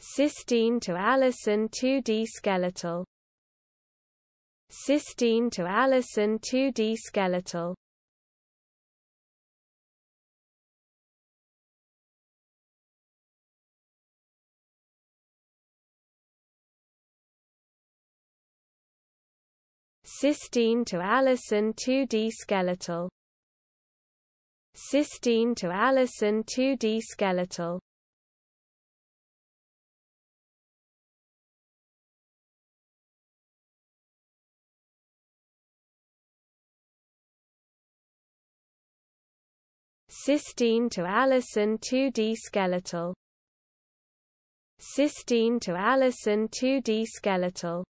Cysteine to allicin 2D skeletal. Cysteine to allicin 2D skeletal. Cysteine to allicin 2D skeletal. Cysteine to allicin 2D skeletal Cysteine to allicin 2D skeletal. Cysteine to allicin 2D skeletal